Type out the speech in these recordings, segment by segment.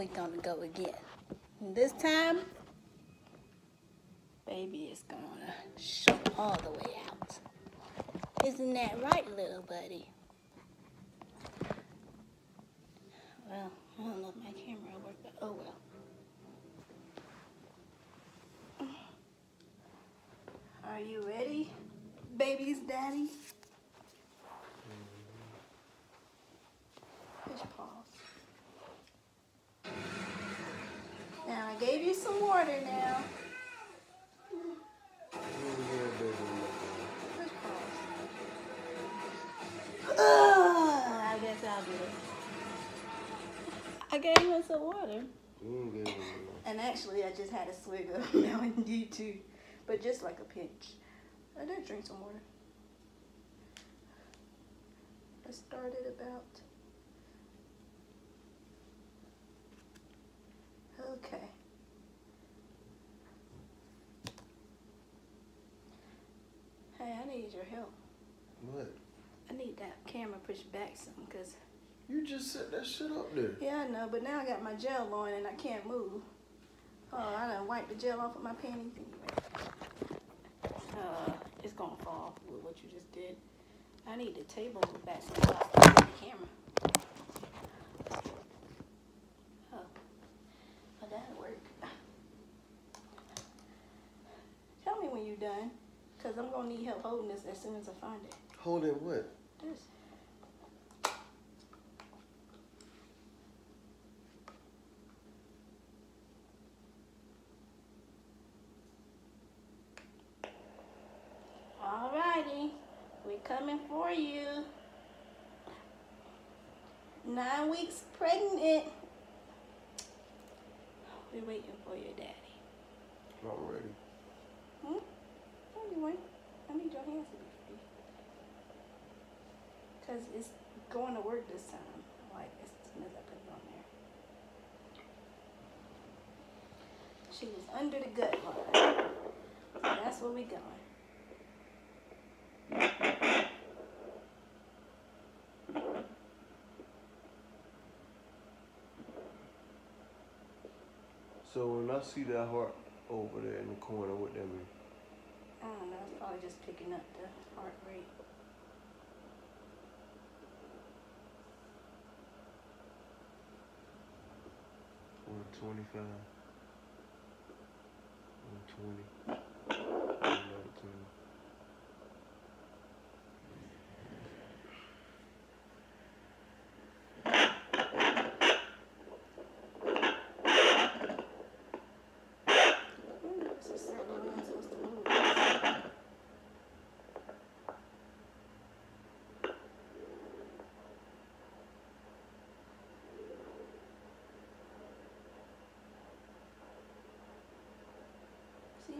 we gonna go again. And this time, baby is gonna show all the way out. Isn't that right, little buddy? Well, I don't know if my camera will work, but oh well. Are you ready, baby's daddy? Mm-hmm. Push pause. Now. I guess I'll. I gave him some water. And actually, I just had a swig of Mountain Dew too, but just like a pinch. I did drink some water. I started about. Okay. Hey, I need your help. What? I need that camera pushed back some, cause You just set that shit up there. yeah, I know, but now I got my gel on and I can't move. Oh, I done wiped the gel off of my panties anyway. Uh, it's gonna fall with what you just did. I need the table moved back so I can the camera. Oh, well that'll work. Tell me when you're done, cause I'm gonna need help holding this as soon as I find it. Holding what? This. Alrighty, we're coming for you. Nine weeks pregnant. We're waiting for your daddy. I'm ready. Hmm? Oh, you wait. I need your hands to be free. Cause it's going to work this time. Like as soon as I put it on there. She was under the gut line. So that's where we going. So when I see that heart over there in the corner, what that mean? I don't know. It's probably just picking up the heart rate. 25 120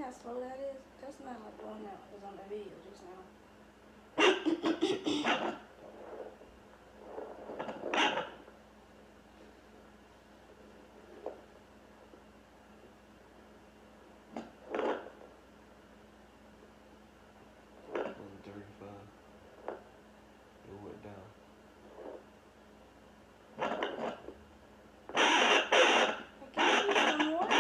See how slow that is? That's not like going out. It was on the video just now. One thirty-five. It went down. I gave you some water.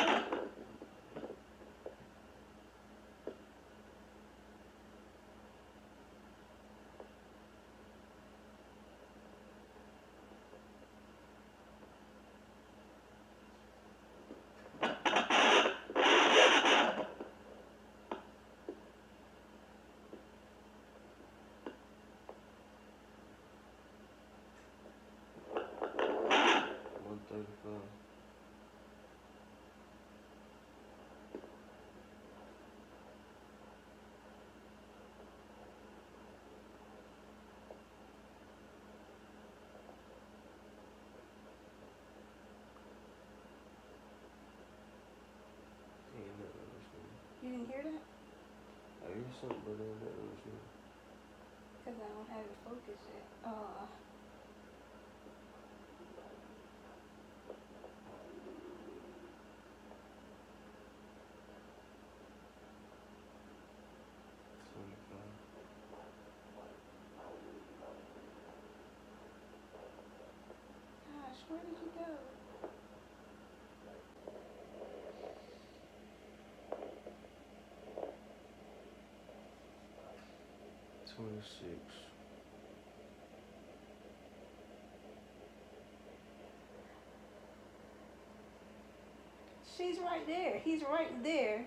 One thirty-five. Ain't nothing else for me. You didn't hear that? I hear something, but nothing else for. Because I don't have it focused yet. Uh, gosh, where did you go? Six. She's right there. He's right there.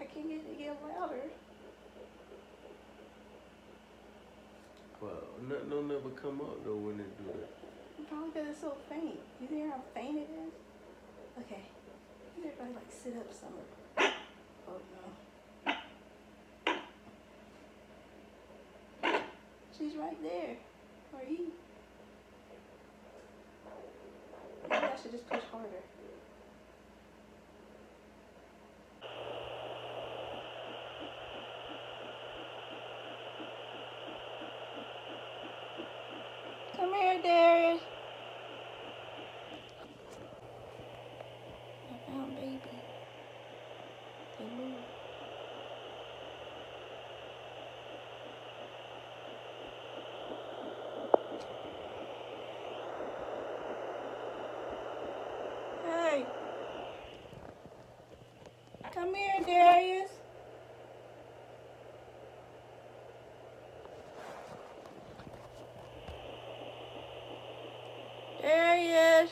I can't get it to get louder. Well, nothing don't never come up though when they do that. Probably because it's so faint. You hear how faint it is? Okay. You need to probably like sit up somewhere. Oh no. Right there. Or he. Maybe I should just push harder. Come here, Darius. I found baby. They moved. Hey. Come here, Darius. Darius.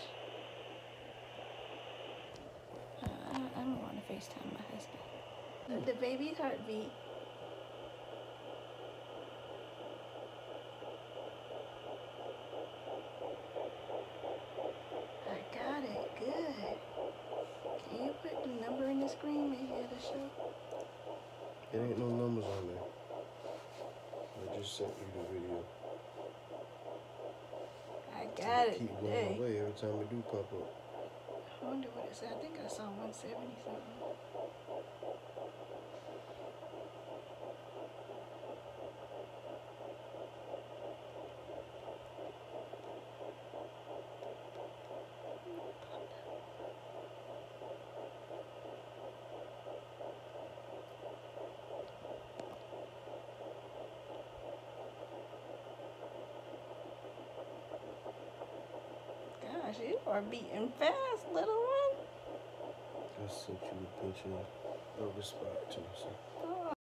Uh, I, I don't want to FaceTime my husband. The, the baby's heartbeat. I got it. Good. Can you put the number in the screen? Maybe it'll show. There ain't no numbers on there. I just sent you the video. I got it Keep today. going away every time it do pop up. I wonder what it said. I think I saw 170 something. Gosh, you are beating fast, little one. I sent you a picture of the spot too. So.